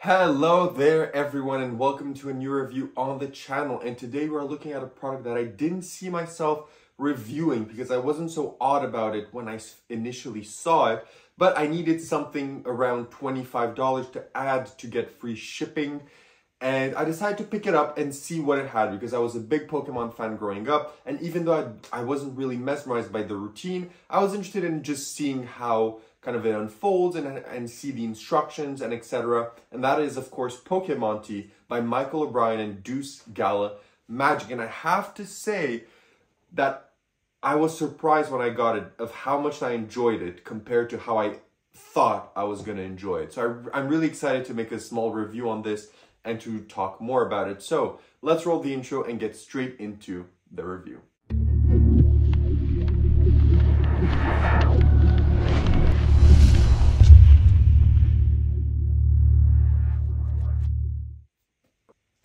Hello there everyone and welcome to a new review on the channel. And today we're looking at a product that I didn't see myself reviewing because I wasn't so odd about it when I initially saw it but I needed something around $25 to add to get free shipping. And I decided to pick it up and see what it had because I was a big Pokemon fan growing up. And even though I, I wasn't really mesmerized by the routine I was interested in just seeing how kind of it unfolds and, and see the instructions and etc. And that is, of course, Pokemonte by Michael O'Brien and Deuce Gala Magic. And I have to say that I was surprised when I got it of how much I enjoyed it compared to how I thought I was going to enjoy it. So I, I'm really excited to make a small review on this and to talk more about it. So let's roll the intro and get straight into the review.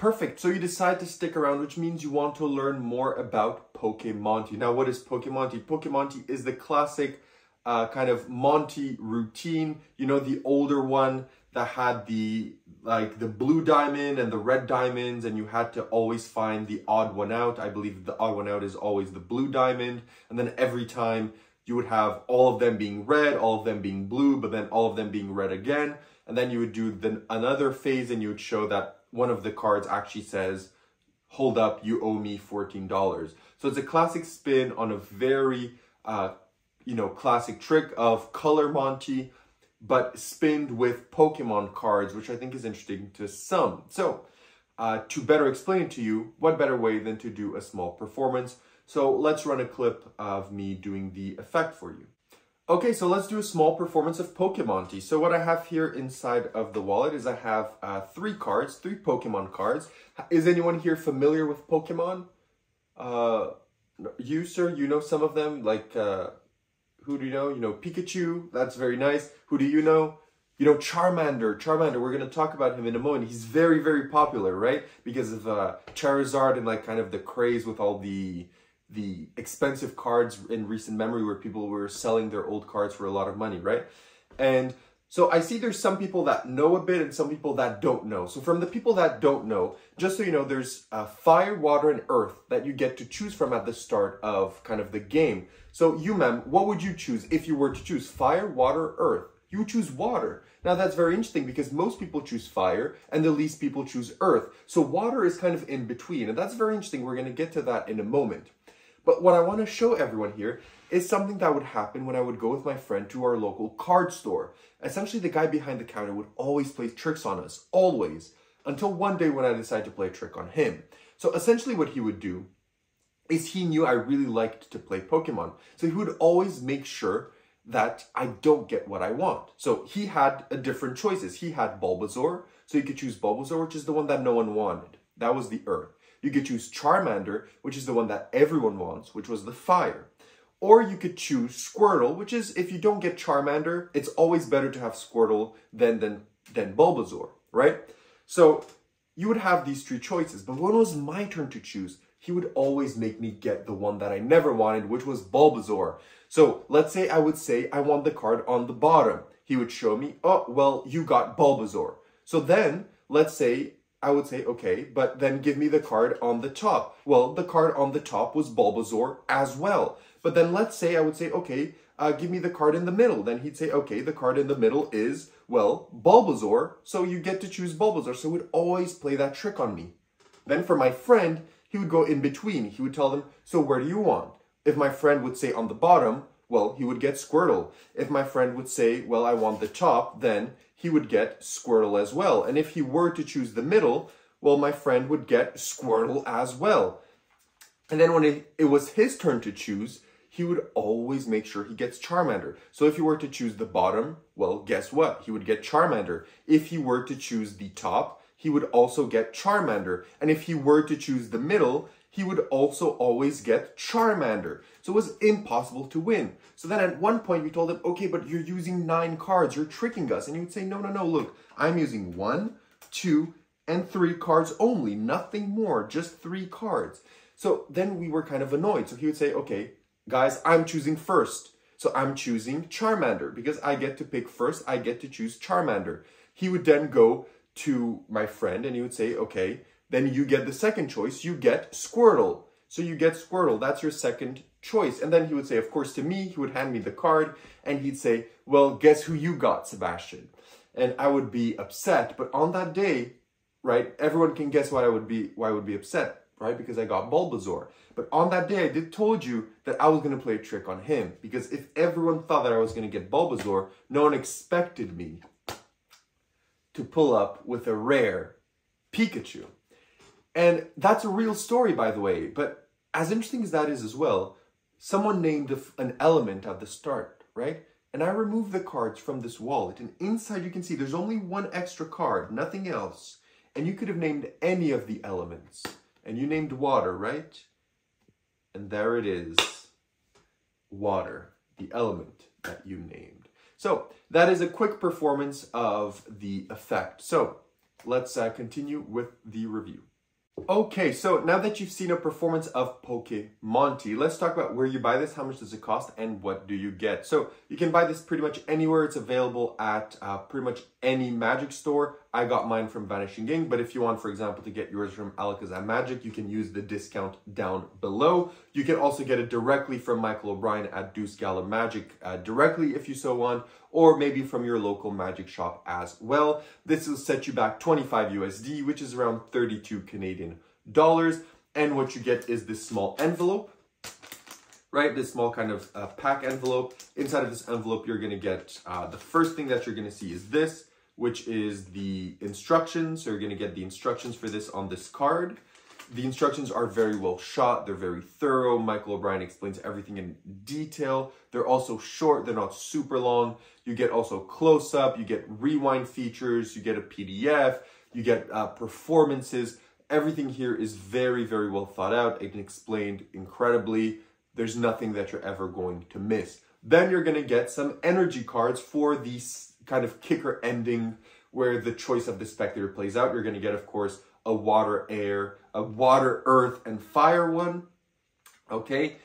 Perfect. So you decide to stick around, which means you want to learn more about Pokemonte. Now, what is Pokemonte? Pokemonte is the classic uh, kind of Monty routine. You know, the older one that had the like the blue diamond and the red diamonds and you had to always find the odd one out. I believe the odd one out is always the blue diamond. And then every time you would have all of them being red, all of them being blue, but then all of them being red again. And then you would do then another phase and you would show that one of the cards actually says, hold up, you owe me $14. So it's a classic spin on a very, uh, you know, classic trick of color Monty, but spinned with Pokemon cards, which I think is interesting to some. So uh, to better explain to you, what better way than to do a small performance? So let's run a clip of me doing the effect for you. Okay, so let's do a small performance of Pokemonte. So what I have here inside of the wallet is I have uh, three cards, three Pokemon cards. Is anyone here familiar with Pokemon? Uh, you, sir, you know some of them, like, uh, who do you know? You know Pikachu, that's very nice. Who do you know? You know Charmander, Charmander, we're going to talk about him in a moment. He's very, very popular, right? Because of uh, Charizard and like kind of the craze with all the the expensive cards in recent memory where people were selling their old cards for a lot of money, right? And so I see there's some people that know a bit and some people that don't know. So from the people that don't know, just so you know, there's uh, fire, water, and earth that you get to choose from at the start of kind of the game. So you, ma'am, what would you choose if you were to choose fire, water, earth? You choose water. Now that's very interesting because most people choose fire and the least people choose earth. So water is kind of in between and that's very interesting. We're going to get to that in a moment. But what I want to show everyone here is something that would happen when I would go with my friend to our local card store. Essentially, the guy behind the counter would always play tricks on us, always, until one day when I decided to play a trick on him. So essentially what he would do is he knew I really liked to play Pokemon. So he would always make sure that I don't get what I want. So he had a different choices. He had Bulbasaur, so you could choose Bulbasaur, which is the one that no one wanted. That was the Earth. You could choose Charmander, which is the one that everyone wants, which was the fire. Or you could choose Squirtle, which is, if you don't get Charmander, it's always better to have Squirtle than, than, than Bulbasaur, right? So you would have these three choices. But when it was my turn to choose, he would always make me get the one that I never wanted, which was Bulbasaur. So let's say I would say I want the card on the bottom. He would show me, oh, well, you got Bulbasaur. So then, let's say I would say, okay, but then give me the card on the top. Well, the card on the top was Bulbasaur as well. But then let's say I would say, okay, uh, give me the card in the middle. Then he'd say, okay, the card in the middle is, well, Bulbasaur. So you get to choose Bulbasaur. So he would always play that trick on me. Then for my friend, he would go in between. He would tell them, so where do you want? If my friend would say on the bottom, well, he would get Squirtle. If my friend would say, well, I want the top, then he would get Squirtle as well. And if he were to choose the middle, well, my friend would get Squirtle as well. And then when it, it was his turn to choose, he would always make sure he gets Charmander. So if he were to choose the bottom, well, guess what? He would get Charmander. If he were to choose the top, he would also get Charmander. And if he were to choose the middle, he would also always get Charmander. So it was impossible to win. So then at one point we told him, okay, but you're using nine cards, you're tricking us. And he would say, no, no, no, look, I'm using one, two, and three cards only, nothing more, just three cards. So then we were kind of annoyed. So he would say, okay, guys, I'm choosing first. So I'm choosing Charmander because I get to pick first, I get to choose Charmander. He would then go to my friend and he would say, okay, then you get the second choice, you get Squirtle. So you get Squirtle, that's your second choice. And then he would say, of course, to me, he would hand me the card and he'd say, well, guess who you got, Sebastian? And I would be upset. But on that day, right, everyone can guess why I would be, why I would be upset, right? Because I got Bulbasaur. But on that day, I did told you that I was going to play a trick on him. Because if everyone thought that I was going to get Bulbasaur, no one expected me to pull up with a rare Pikachu. And that's a real story, by the way. But as interesting as that is as well, someone named an element at the start, right? And I removed the cards from this wallet. And inside you can see there's only one extra card, nothing else. And you could have named any of the elements. And you named water, right? And there it is. Water, the element that you named. So that is a quick performance of the effect. So let's uh, continue with the review. Okay, so now that you've seen a performance of Pokemonte, let's talk about where you buy this, how much does it cost, and what do you get. So you can buy this pretty much anywhere. It's available at uh, pretty much any magic store. I got mine from Vanishing Ink, but if you want, for example, to get yours from Alakazam Magic, you can use the discount down below. You can also get it directly from Michael O'Brien at Deuce Gala Magic uh, directly if you so want, or maybe from your local magic shop as well. This will set you back 25 USD, which is around 32 Canadian dollars. And what you get is this small envelope, right? This small kind of uh, pack envelope. Inside of this envelope, you're gonna get, uh, the first thing that you're gonna see is this, which is the instructions. So you're gonna get the instructions for this on this card. The instructions are very well shot. They're very thorough. Michael O'Brien explains everything in detail. They're also short. They're not super long. You get also close up. You get rewind features. You get a PDF. You get uh, performances. Everything here is very, very well thought out and explained incredibly. There's nothing that you're ever going to miss. Then you're going to get some energy cards for these kind of kicker ending where the choice of the spectator plays out. You're going to get, of course, a water, air, a water, earth, and fire one. Okay,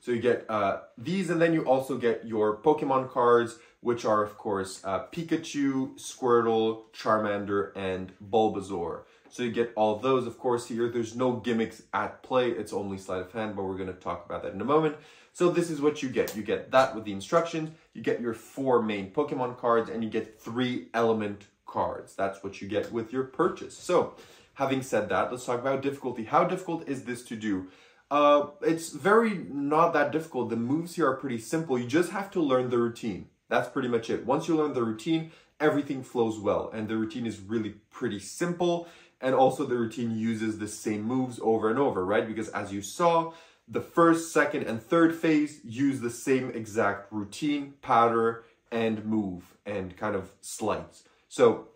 so you get uh, these, and then you also get your Pokemon cards, which are, of course, uh, Pikachu, Squirtle, Charmander, and Bulbasaur. So you get all those, of course, here. There's no gimmicks at play. It's only sleight of hand, but we're going to talk about that in a moment. So this is what you get. You get that with the instructions, you get your four main Pokemon cards, and you get three element cards. That's what you get with your purchase. So having said that, let's talk about difficulty. How difficult is this to do? Uh, it's very not that difficult. The moves here are pretty simple. You just have to learn the routine. That's pretty much it. Once you learn the routine, everything flows well. And the routine is really pretty simple. And also the routine uses the same moves over and over, right? Because as you saw, the first, second, and third phase use the same exact routine, pattern, and move, and kind of slides. So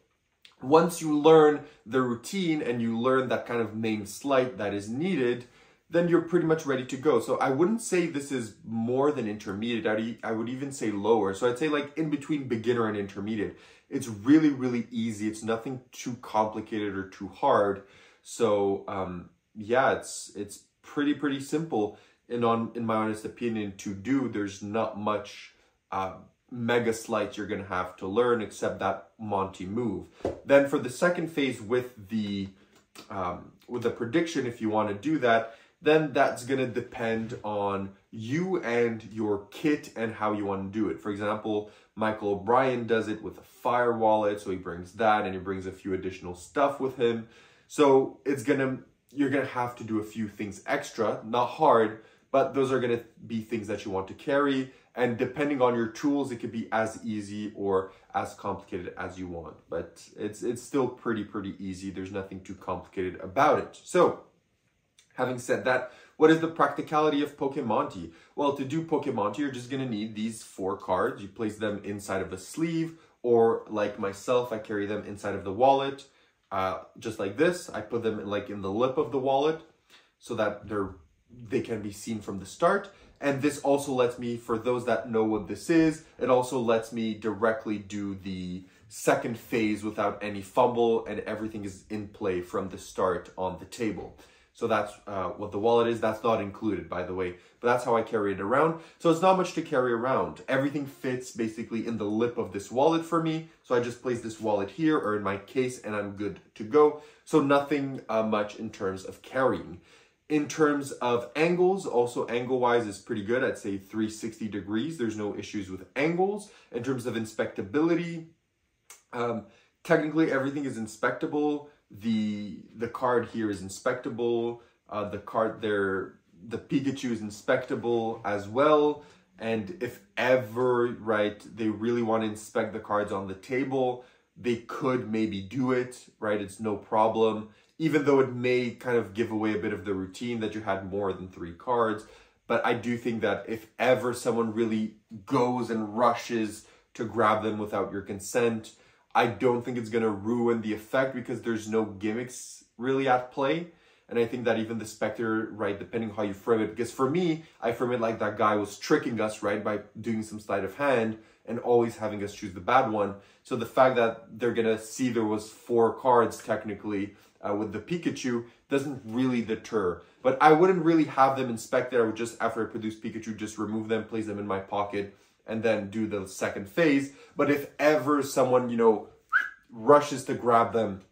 once you learn the routine and you learn that kind of main sleight that is needed, then you're pretty much ready to go. So I wouldn't say this is more than intermediate. I'd, I would even say lower. So I'd say like in between beginner and intermediate. It's really, really easy. It's nothing too complicated or too hard. So um, yeah, it's it's pretty, pretty simple. And on, in my honest opinion, to do, there's not much uh, mega slides you're going to have to learn except that Monty move. Then for the second phase with the, um, with the prediction, if you want to do that, then that's going to depend on you and your kit and how you want to do it. For example, Michael O'Brien does it with a fire wallet, so he brings that and he brings a few additional stuff with him. So it's going to you're going to have to do a few things extra, not hard, but those are going to be things that you want to carry. And depending on your tools, it could be as easy or as complicated as you want. But it's, it's still pretty, pretty easy. There's nothing too complicated about it. So having said that, what is the practicality of Pokemonte? Well, to do Pokemonte, you're just going to need these four cards. You place them inside of a sleeve, or like myself, I carry them inside of the wallet uh, just like this. I put them like in the lip of the wallet so that they're they can be seen from the start. And this also lets me, for those that know what this is, it also lets me directly do the second phase without any fumble and everything is in play from the start on the table. So that's uh, what the wallet is. That's not included, by the way, but that's how I carry it around. So it's not much to carry around. Everything fits basically in the lip of this wallet for me. So I just place this wallet here or in my case and I'm good to go. So nothing uh, much in terms of carrying. In terms of angles, also angle-wise is pretty good. I'd say 360 degrees. There's no issues with angles. In terms of inspectability, um, technically everything is inspectable the the card here is inspectable. Uh, the card there, the Pikachu is inspectable as well. And if ever, right, they really want to inspect the cards on the table, they could maybe do it, right? It's no problem. Even though it may kind of give away a bit of the routine that you had more than three cards. But I do think that if ever someone really goes and rushes to grab them without your consent, I don't think it's going to ruin the effect because there's no gimmicks really at play. And I think that even the Spectre, right, depending how you frame it, because for me, I frame it like that guy was tricking us, right, by doing some sleight of hand and always having us choose the bad one. So the fact that they're going to see there was four cards technically uh, with the Pikachu doesn't really deter. But I wouldn't really have them inspected. I would just, after I produce Pikachu, just remove them, place them in my pocket, and then do the second phase. But if ever someone, you know, rushes to grab them,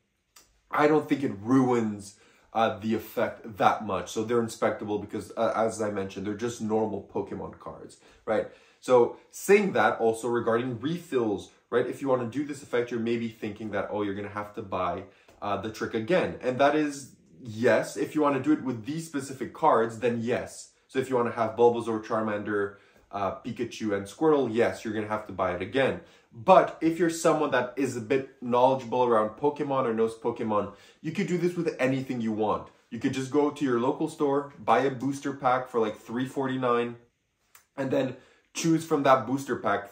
I don't think it ruins uh, the effect that much. So they're inspectable because, uh, as I mentioned, they're just normal Pokemon cards, right? So saying that also regarding refills, right? If you want to do this effect, you're maybe thinking that, oh, you're going to have to buy uh, the trick again. And that is yes. If you want to do it with these specific cards, then yes. So if you want to have Bulbasaur, Charmander, uh, Pikachu and Squirtle, yes, you're to have to buy it again. But if you're someone that is a bit knowledgeable around Pokemon or knows Pokemon, you could do this with anything you want. You could just go to your local store, buy a booster pack for like $3.49, and then choose from that booster pack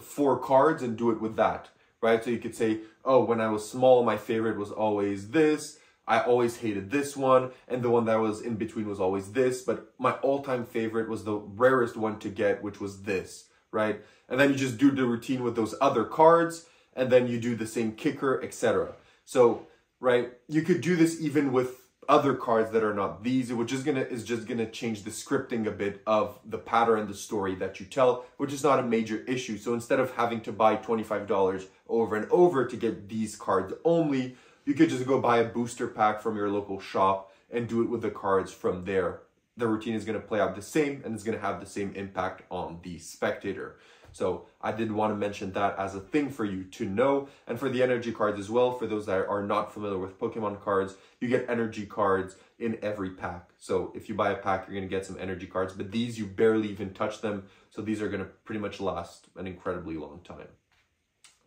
four cards and do it with that, right? So you could say, oh, when I was small, my favorite was always this. I always hated this one, and the one that was in between was always this, but my all-time favorite was the rarest one to get, which was this, right? And then you just do the routine with those other cards, and then you do the same kicker, etc. So, right, you could do this even with other cards that are not these. which is gonna is just gonna change the scripting a bit of the pattern, the story that you tell, which is not a major issue. So instead of having to buy $25 over and over to get these cards only, you could just go buy a booster pack from your local shop and do it with the cards from there. The routine is going to play out the same and it's going to have the same impact on the spectator. So I did want to mention that as a thing for you to know. And for the energy cards as well, for those that are not familiar with Pokemon cards, you get energy cards in every pack. So if you buy a pack, you're going to get some energy cards, but these you barely even touch them. So these are going to pretty much last an incredibly long time.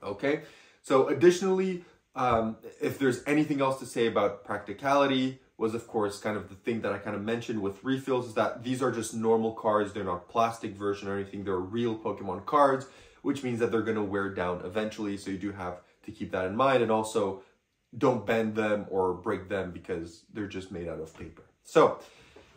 Okay. So additionally, um, if there's anything else to say about practicality, was of course kind of the thing that I kind of mentioned with refills is that these are just normal cards. They're not plastic version or anything. They're real Pokemon cards, which means that they're going to wear down eventually. So you do have to keep that in mind. And also don't bend them or break them because they're just made out of paper. So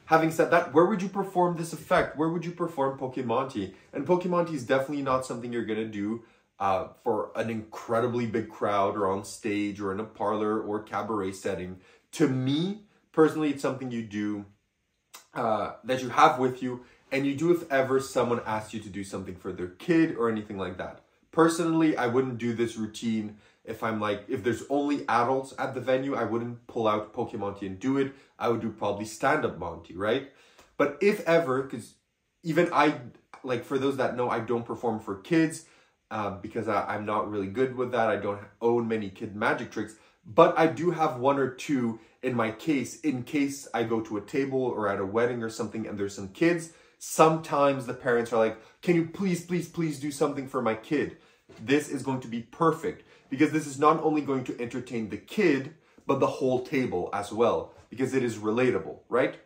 having said that, where would you perform this effect? Where would you perform Pokemonte? And Pokemonte is definitely not something you're going to do uh, for an incredibly big crowd or on stage or in a parlor or cabaret setting. To me, personally, it's something you do uh, that you have with you and you do if ever someone asks you to do something for their kid or anything like that. Personally, I wouldn't do this routine if I'm like, if there's only adults at the venue, I wouldn't pull out Pokemonte and do it. I would do probably stand-up Monty, right? But if ever, because even I, like for those that know, I don't perform for kids, um, because I, am not really good with that. I don't own many kid magic tricks, but I do have one or two in my case in case I go to a table or at a wedding or something and there's some kids. Sometimes the parents are like, can you please, please, please do something for my kid? This is going to be perfect because this is not only going to entertain the kid, but the whole table as well because it is relatable, right?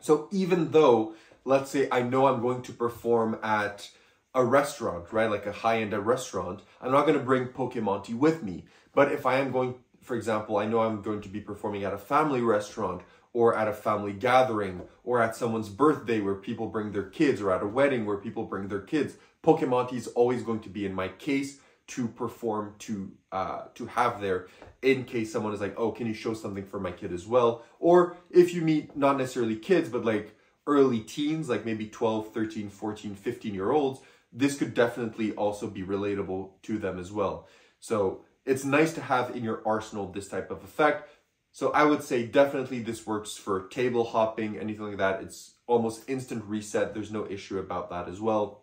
So even though, let's say I know I'm going to perform at a restaurant, right? Like a high-end restaurant, I'm not going to bring Pokemonte with me. But if I am going, for example, I know I'm going to be performing at a family restaurant or at a family gathering or at someone's birthday where people bring their kids or at a wedding where people bring their kids, Pokemonte is always going to be in my case to perform to uh, to have there in case someone is like, oh, can you show something for my kid as well? Or if you meet not necessarily kids, but like early teens, like maybe 12, 13, 14, 15 year olds, this could definitely also be relatable to them as well. So it's nice to have in your arsenal this type of effect. So I would say definitely this works for table hopping, anything like that. It's almost instant reset. There's no issue about that as well.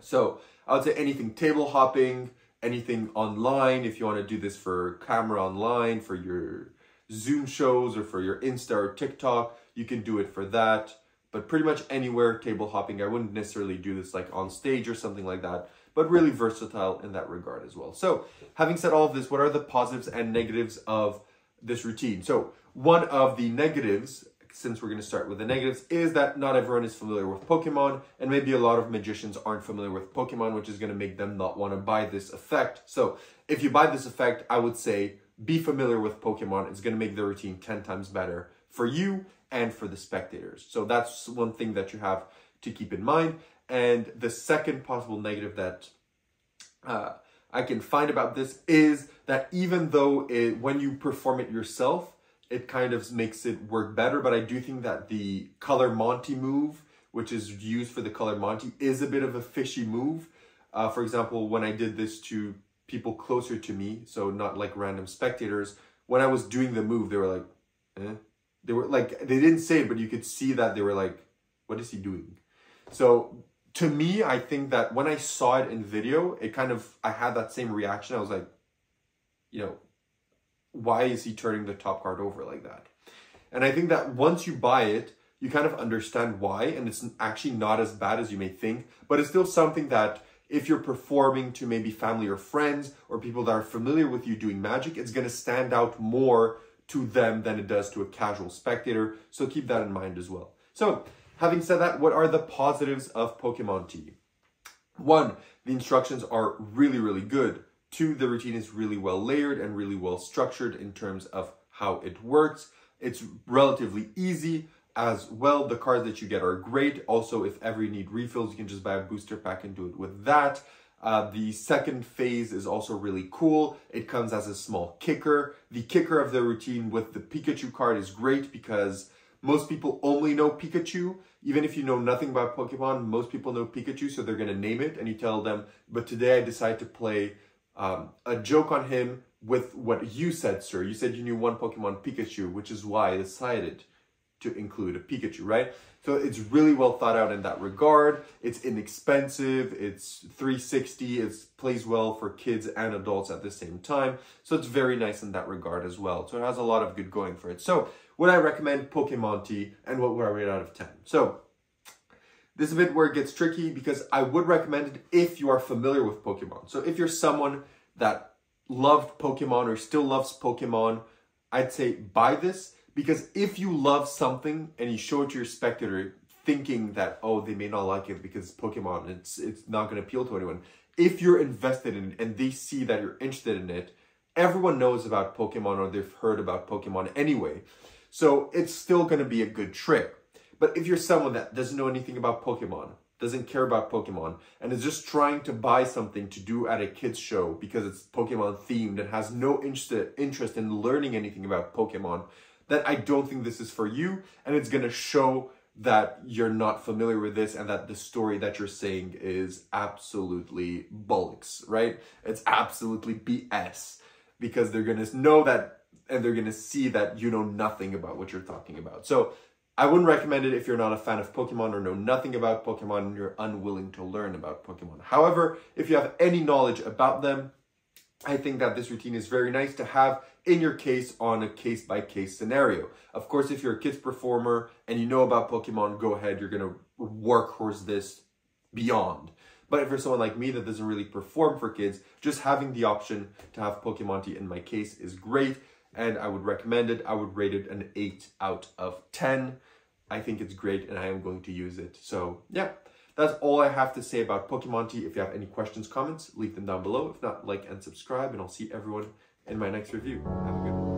So I would say anything table hopping, anything online, if you want to do this for camera online, for your Zoom shows or for your Insta or TikTok, you can do it for that. But pretty much anywhere table hopping, I wouldn't necessarily do this like on stage or something like that, but really versatile in that regard as well. So having said all of this, what are the positives and negatives of this routine? So one of the negatives since we're going to start with the negatives, is that not everyone is familiar with Pokemon, and maybe a lot of magicians aren't familiar with Pokemon, which is going to make them not want to buy this effect. So if you buy this effect, I would say be familiar with Pokemon. It's going to make the routine 10 times better for you and for the spectators. So that's one thing that you have to keep in mind. And the second possible negative that uh, I can find about this is that even though it, when you perform it yourself, it kind of makes it work better. But I do think that the color Monty move, which is used for the color Monty, is a bit of a fishy move. Uh, for example, when I did this to people closer to me, so not like random spectators, when I was doing the move, they were like, eh? They were like, they didn't say it, but you could see that they were like, what is he doing? So to me, I think that when I saw it in video, it kind of, I had that same reaction. I was like, you know, why is he turning the top card over like that? And I think that once you buy it, you kind of understand why, and it's actually not as bad as you may think, but it's still something that if you're performing to maybe family or friends or people that are familiar with you doing magic, it's going to stand out more to them than it does to a casual spectator. So keep that in mind as well. So having said that, what are the positives of Pokemonte? One, the instructions are really, really good. Two, the routine is really well layered and really well structured in terms of how it works. It's relatively easy as well. The cards that you get are great. Also, if ever you need refills, you can just buy a booster pack and do it with that. Uh, the second phase is also really cool. It comes as a small kicker. The kicker of the routine with the Pikachu card is great because most people only know Pikachu. Even if you know nothing about Pokemon, most people know Pikachu, so they're going to name it. And you tell them, but today I decide to play um, a joke on him with what you said, sir. You said you knew one Pokemon Pikachu, which is why I decided to include a Pikachu, right? So it's really well thought out in that regard. It's inexpensive, it's 360, it plays well for kids and adults at the same time. So it's very nice in that regard as well. So it has a lot of good going for it. So would I recommend Pokemonte and what would I rate out of 10? So this is a bit where it gets tricky because I would recommend it if you are familiar with Pokemon. So if you're someone that loved Pokemon or still loves Pokemon, I'd say buy this because if you love something and you show it to your spectator thinking that, oh, they may not like it because it's Pokemon, it's, it's not going to appeal to anyone. If you're invested in it and they see that you're interested in it, everyone knows about Pokemon or they've heard about Pokemon anyway. So it's still going to be a good trick. But if you're someone that doesn't know anything about Pokemon, doesn't care about Pokemon, and is just trying to buy something to do at a kid's show because it's Pokemon themed and has no interest, interest in learning anything about Pokemon, then I don't think this is for you. And it's going to show that you're not familiar with this and that the story that you're saying is absolutely bollocks, right? It's absolutely BS because they're going to know that and they're going to see that you know nothing about what you're talking about. So I wouldn't recommend it if you're not a fan of Pokemon or know nothing about Pokemon and you're unwilling to learn about Pokemon. However, if you have any knowledge about them, I think that this routine is very nice to have in your case on a case-by-case scenario. Of course, if you're a kids performer and you know about Pokemon, go ahead, you're to work towards this beyond. But if you're someone like me that doesn't really perform for kids, just having the option to have Pokemonte in my case is great and I would recommend it. I would rate it an 8 out of 10. I think it's great and I am going to use it. So yeah, that's all I have to say about Pokemonte. If you have any questions, comments, leave them down below. If not, like and subscribe and I'll see everyone in my next review. Have a good one.